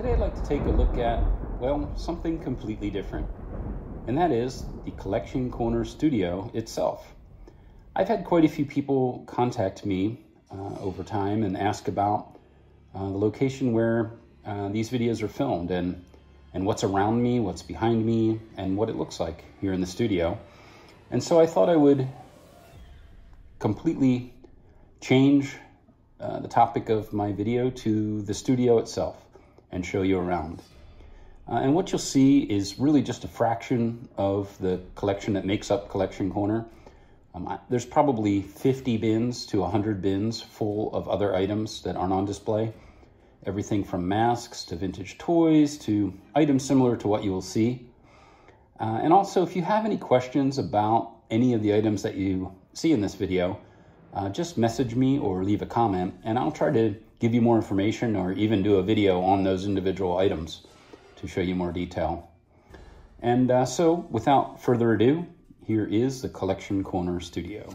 Today I'd like to take a look at, well, something completely different, and that is the Collection Corner Studio itself. I've had quite a few people contact me uh, over time and ask about uh, the location where uh, these videos are filmed and, and what's around me, what's behind me, and what it looks like here in the studio. And so I thought I would completely change uh, the topic of my video to the studio itself and show you around. Uh, and what you'll see is really just a fraction of the collection that makes up Collection Corner. Um, I, there's probably 50 bins to 100 bins full of other items that aren't on display. Everything from masks to vintage toys to items similar to what you will see. Uh, and also, if you have any questions about any of the items that you see in this video, uh, just message me or leave a comment and I'll try to give you more information or even do a video on those individual items to show you more detail. And uh, so without further ado, here is the Collection Corner Studio.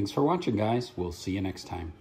Thanks for watching, guys. We'll see you next time.